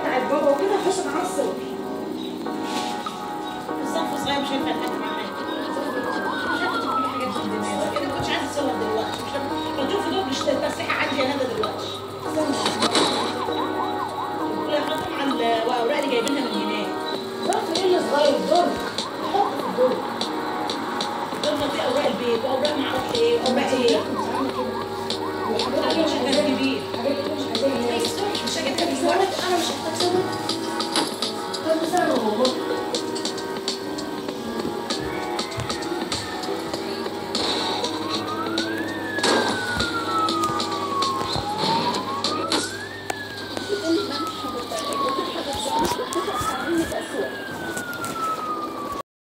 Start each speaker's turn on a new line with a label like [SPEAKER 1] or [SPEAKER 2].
[SPEAKER 1] بتاعت بابا وكده هشرب على الصبح.
[SPEAKER 2] صغير مش هينفع
[SPEAKER 1] Don,